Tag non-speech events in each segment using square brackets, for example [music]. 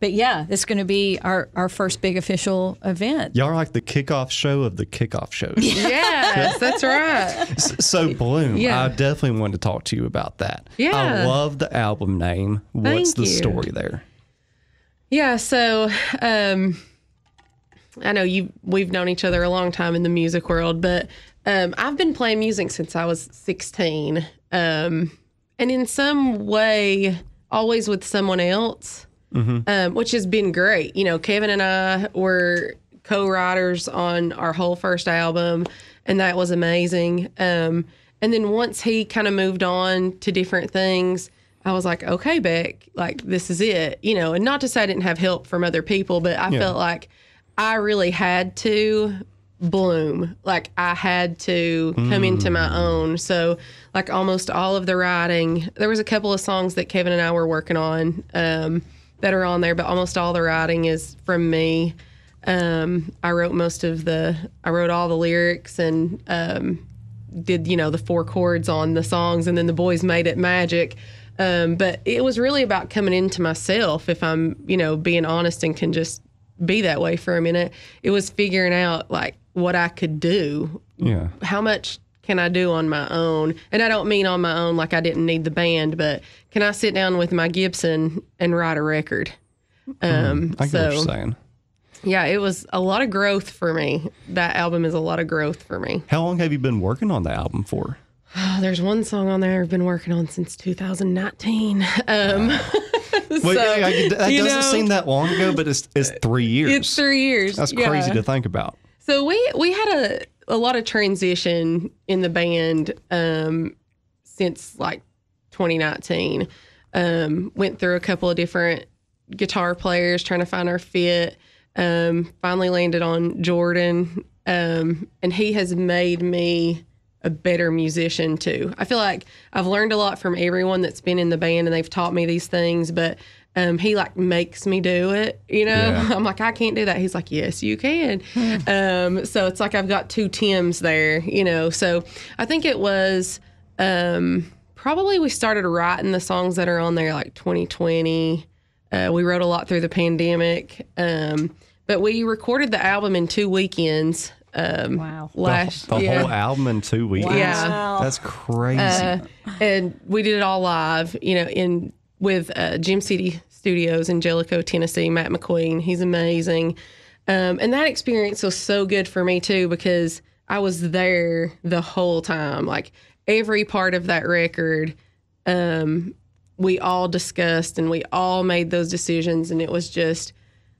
But yeah, it's going to be our, our first big official event. Y'all are like the kickoff show of the kickoff shows. [laughs] Yes, that's right. S- so Bloom, Yeah. I definitely wanted to talk to you about that. Yeah. I love the album name. What's Thank the you. story there? Yeah, so um, I know you we've known each other a long time in the music world, but um, I've been playing music since I was 16, um, and in some way, always with someone else, um, which has been great. You know, Kevin and I were co-writers on our whole first album, and that was amazing. Um, and then once he kind of moved on to different things, I was like, okay, Bek, like this is it, you know. And not to say I didn't have help from other people, but I Yeah. felt like I really had to bloom. Like I had to come into my own. So like almost all of the writing, there was a couple of songs that Kevin and I were working on um, that are on there, but almost all the writing is from me. Um, I wrote most of the, I wrote all the lyrics and um, did you know the four chords on the songs, and then the boys made it magic. Um, but it was really about coming into myself. If I'm you know being honest and can just be that way for a minute, it was figuring out like what I could do. Yeah. How much can I do on my own? And I don't mean on my own like I didn't need the band, but can I sit down with my Gibson and write a record? Um, I get so what you're saying. yeah, it was a lot of growth for me. That album is a lot of growth for me. How long have you been working on the album for? Oh, [sighs] there's one song on there I've been working on since 2019. Um, [laughs] Well, so, yeah, I- that doesn't know, seem that long ago, but it's it's three years. It's three years. That's yeah. crazy to think about. So we we had a a lot of transition in the band um, since like 2019. Um, went through a couple of different guitar players trying to find our fit. Um, finally landed on Jordan, um, and he has made me a better musician too. I feel like I've learned a lot from everyone that's been in the band, and they've taught me these things, but. Um, he like makes me do it, you know. Yeah. [laughs] I'm like, I can't do that. He's like, Yes, you can. [laughs] um, so it's like I've got two Tims there, you know. So I think it was um, probably we started writing the songs that are on there like 2020. Uh, we wrote a lot through the pandemic, um, but we recorded the album in two weekends. Um, Wow. The, Last the yeah. whole album in two weeks. Yeah. That's crazy. Uh, and we did it all live, you know, in with uh, Jim City Studios in Jellico, Tennessee. Matt McQueen, he's amazing, um, and that experience was so good for me too because I was there the whole time, like every part of that record. Um, we all discussed and we all made those decisions, and it was just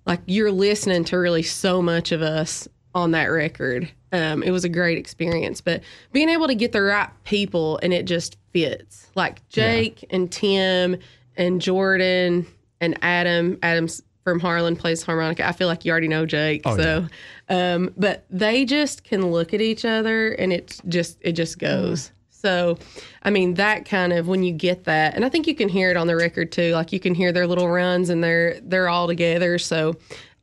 like you're listening to really so much of us on that record. Um, it was a great experience, but being able to get the right people and it just fits like Jake and Tim and Jordan and Adam. Adam's from Harlan plays harmonica. I feel like you already know Jake, so um, but they just can look at each other and it just it just goes. So, I mean, that kind of when you get that, and I think you can hear it on the record too. Like you can hear their little runs and they're they're all together. So,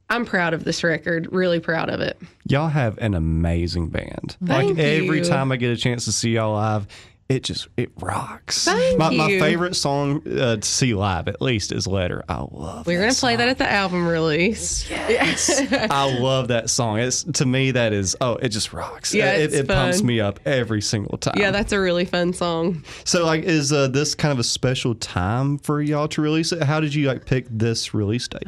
I'm proud of this record. Really proud of it. y'all have an amazing band. Thank like every time I get a chance to see y'all live, it just it rocks. Thank my, my favorite song uh, to see live, at least, is "Letter." I love. We're gonna play that at the album release. Yes, [laughs] I love that song. It's to me that is oh, it just rocks. Yeah, it, it pumps me up every single time. Yeah, that's a really fun song. so like, is uh, this kind of a special time for y'all to release it? How did you like pick this release date?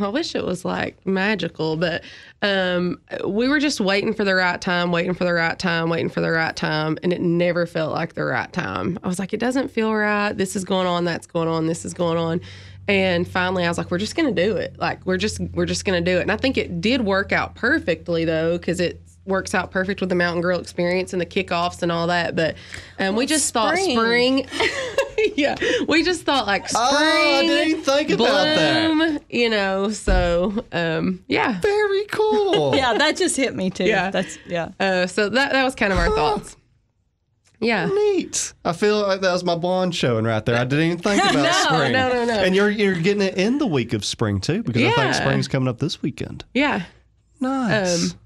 I wish it was like magical, but um, we were just waiting for the right time, waiting for the right time, waiting for the right time, and it never felt like the right time. I was like, it doesn't feel right. This is going on. That's going on. This is going on. And finally, I was like, we're just gonna do it. Like we're just we're just gonna do it. And I think it did work out perfectly though, because it works out perfect with the Mountain Girl experience and the kickoffs and all that. But um, we just thought spring. [laughs] spring. [laughs] yeah, we just thought like spring. Oh, I didn't even think about that. bloom, You know, so um, yeah. Very cool. [laughs] Yeah, that just hit me too. Yeah. That's yeah. Uh, so that that was kind of our thoughts. Yeah. Neat. I feel like that was my blonde showing right there. I didn't even think about [laughs] No, spring. no, no, no. And you're you're getting it in the week of spring too, because I think Yeah. spring's coming up this weekend. Yeah. Nice. Um,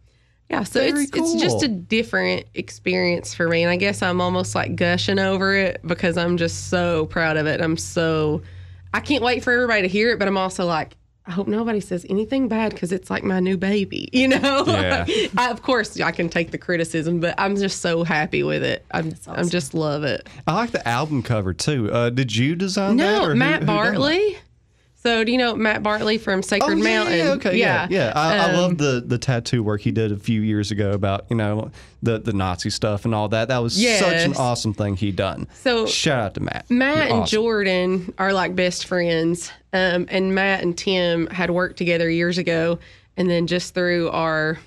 Yeah, so Very it's it's just a different experience for me, and I guess I'm almost like gushing over it because I'm just so proud of it. I'm so I can't wait for everybody to hear it, but I'm also like, I hope nobody says anything bad because it's like my new baby, [laughs] you know. Yeah. [laughs] I, of course, I can take the criticism, but I'm just so happy with it. I'm, I'm just love it. I like the album cover too. Uh, did you design that? No, or who- Matt who that? Bartley. So do you know Matt Bartley from Oh, Sacred yeah, Mountain? yeah, okay, yeah, yeah. I, I Um, love the the tattoo work he did a few years ago about you know the the Nazi stuff and all that. That was such an awesome thing he done. So- shout out to Matt. Matt You're and awesome. Jordan are like best friends. Um, and Matt and Tim had worked together years ago. And then just through our,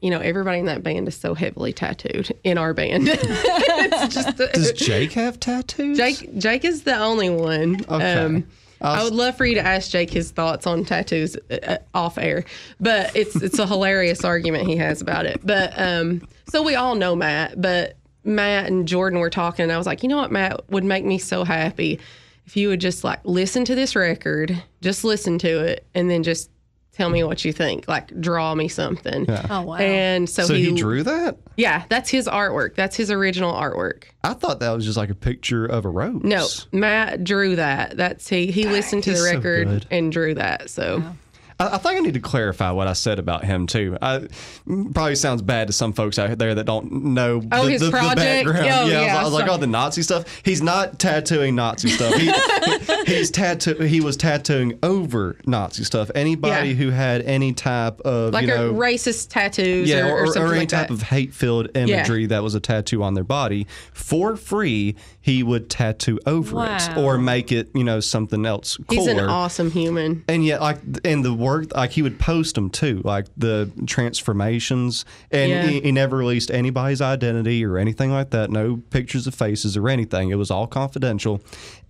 you know, everybody in that band is so heavily tattooed in our band. [laughs] it's just, Does [laughs] Jake have tattoos? Jake, Jake is the only one. Okay. Um, I I would love for you to ask Jake his thoughts on tattoos uh, uh, off air, but it's it's a hilarious argument he has about it. But um, so we all know Matt, but Matt and Jordan were talking, and I was like, you know what, Matt would make me so happy if you would just like listen to this record, just listen to it, and then just tell me what you think, like draw me something. Oh wow. And so, So he, he drew that? Yeah, that's his artwork. That's his original artwork. I thought that was just like a picture of a rose. No, Matt drew that. That's he. He listened to the he's so record and drew that. So I, I think I need to clarify what I said about him too. I probably sounds bad to some folks out there that don't know Oh, the, his the, the background. Oh, yeah, I was, yeah, I was like, oh, the Nazi stuff. He's not tattooing Nazi stuff. [laughs] He, he's tattoo. He was tattooing over Nazi stuff. Anybody Yeah. who had any type of like you know a racist tattoos yeah, or, or, or something any like type that. of hate-filled imagery that was a tattoo on their body for free, he would tattoo over it or make it, you know, something else He's an awesome human. and yet, like, and the work, like, he would post them too, like the transformations, and Yeah. he, he never released anybody's identity or anything like that. No pictures of faces or anything. It was all confidential,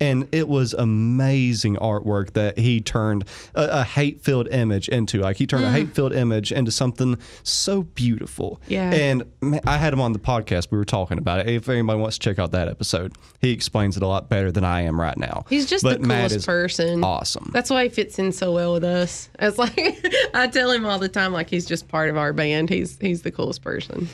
and it was amazing artwork that he turned a, a hate-filled image into. Like, he turned a hate-filled image into something so beautiful. Mm. Yeah. and man, I had him on the podcast. We were talking about it. If anybody wants to check out that episode, he explains it a lot better than I am right now. He's just But the coolest person. Awesome. That's why he fits in so well with us. Like [laughs] I tell him all the time, like he's just part of our band. He's he's the coolest person.